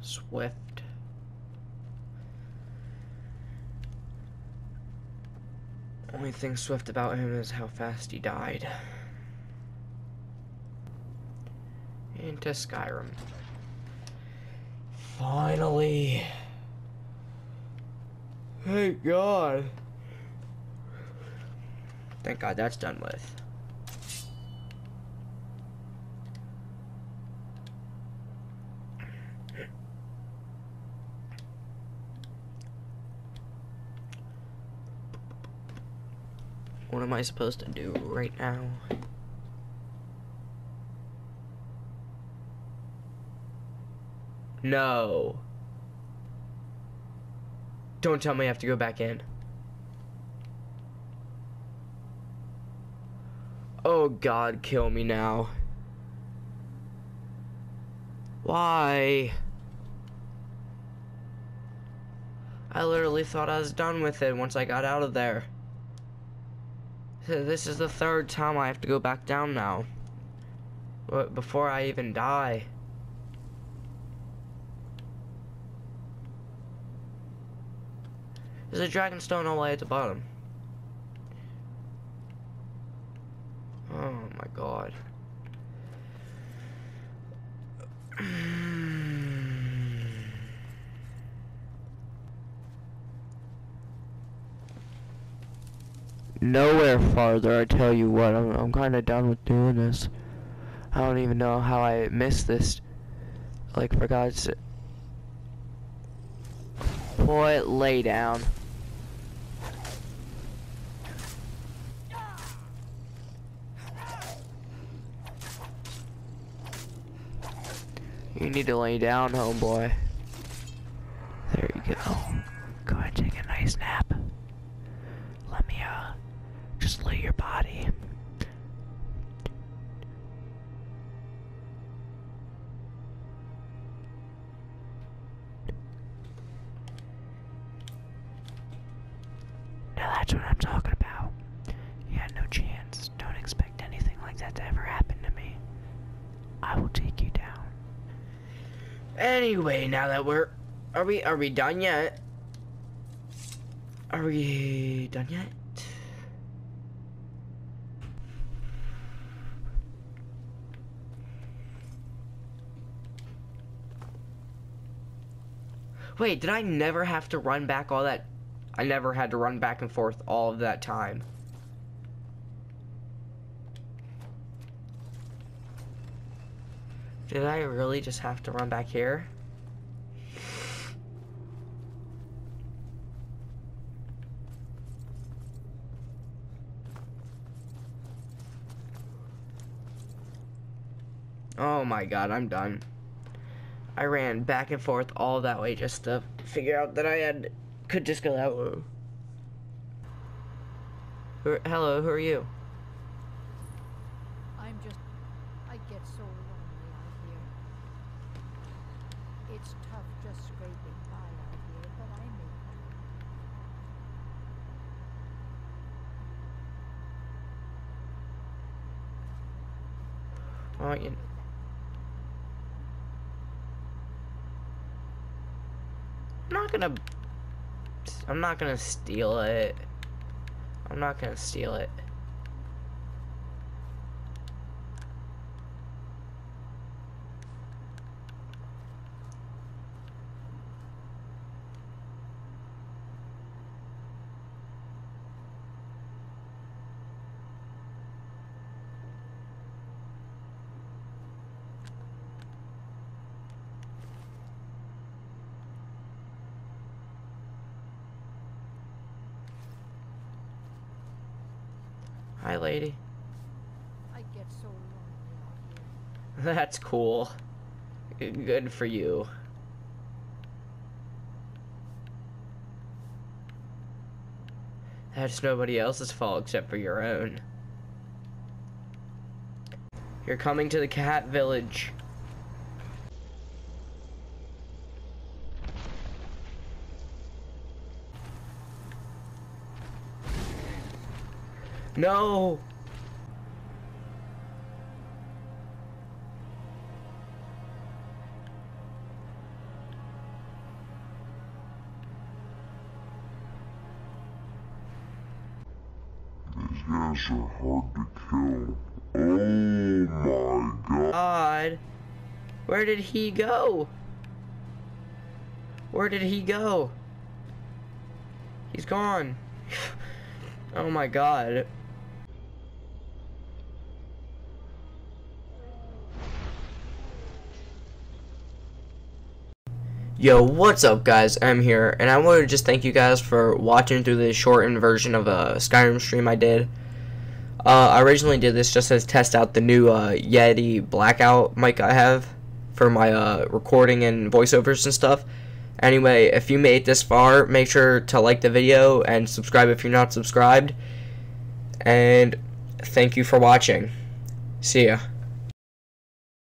Swift. Only thing swift about him is how fast he died. Into Skyrim. Finally. Thank God. Thank God that's done with. What am I supposed to do right now? No. Don't tell me I have to go back in. Oh god, kill me now. Why? I literally thought I was done with it once I got out of there. This is the third time I have to go back down now. But before I even die. There's a dragon stone all the way at the bottom. Oh my god. Nowhere farther, I tell you what. I'm, I'm kind of done with doing this. I don't even know how I missed this. Like, for God's sake. Boy, lay down. You need to lay down, homeboy. There you go. Go ahead and take a nice nap. Let me, uh, just your body. Now that's what I'm talking about. You had no chance. Don't expect anything like that to ever happen to me. I will take you down. Anyway, now that we're are we are we done yet? Are we done yet? Wait, did I never have to run back all that? I never had to run back and forth all of that time. Did I really just have to run back here? Oh my god, I'm done. I ran back and forth all that way just to figure out that I had could just go that way. Who, hello, who are you? I'm just. I get so lonely out here. It's tough just scraping by out here, but I make do. Oh, you, I'm not gonna. I'm not gonna steal it. I'm not gonna steal it. Hi, lady. I get so lonely out here. That's cool. Good for you. That's nobody else's fault except for your own. You're coming to the cat village. No! These guys are hard to kill. Oh my god. god. Where did he go? Where did he go? He's gone. oh my god. Yo, what's up guys? I'm here, and I want to just thank you guys for watching through the shortened version of a Skyrim stream I did. Uh, I originally did this just to test out the new uh, Yeti Blackout mic I have for my uh, recording and voiceovers and stuff. Anyway, if you made this far, make sure to like the video and subscribe if you're not subscribed. And thank you for watching. See ya.